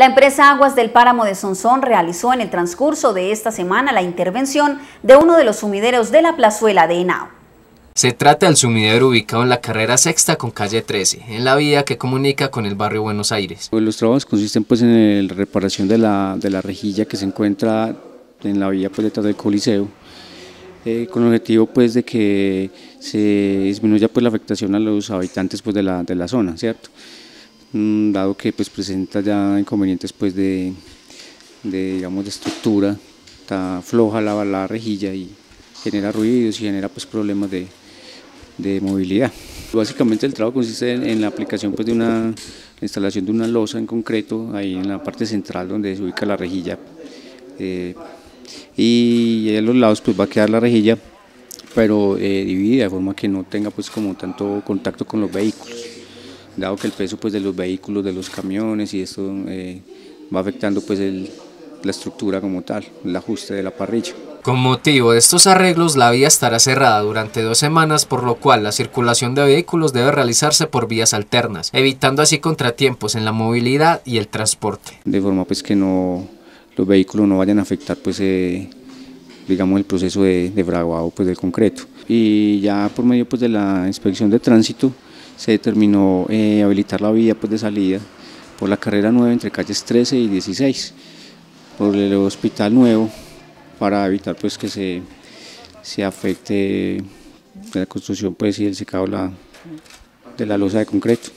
La empresa Aguas del Páramo de Sonsón realizó en el transcurso de esta semana la intervención de uno de los sumideros de la plazuela de Henao. Se trata del sumidero ubicado en la carrera sexta con calle 13, en la vía que comunica con el barrio Buenos Aires. Los trabajos consisten pues en la reparación de la, de la rejilla que se encuentra en la vía pues detrás del Coliseo, eh, con el objetivo pues de que se disminuya pues la afectación a los habitantes pues de la, de la zona, ¿cierto? Mm, dado que pues presenta ya inconvenientes pues de, de digamos de estructura, está floja la, la rejilla y genera ruidos y genera pues problemas de, de movilidad. Básicamente el trabajo consiste en, la aplicación pues de una instalación de una losa en concreto ahí en la parte central donde se ubica la rejilla eh, y a los lados pues va a quedar la rejilla pero eh, dividida de forma que no tenga pues como tanto contacto con los vehículos dado que el peso pues de los vehículos, de los camiones y esto eh, va afectando pues la estructura como tal, el ajuste de la parrilla. Con motivo de estos arreglos, la vía estará cerrada durante dos semanas, por lo cual la circulación de vehículos debe realizarse por vías alternas, evitando así contratiempos en la movilidad y el transporte. De forma pues que no, los vehículos no vayan a afectar pues eh, digamos el proceso de, de fraguado pues del concreto. Y ya por medio pues de la inspección de tránsito, se determinó eh, habilitar la vía pues, de salida por la carrera 9 entre calles 13 y 16, por el hospital nuevo, para evitar pues, que se, se afecte la construcción pues, y el secado la, de la losa de concreto.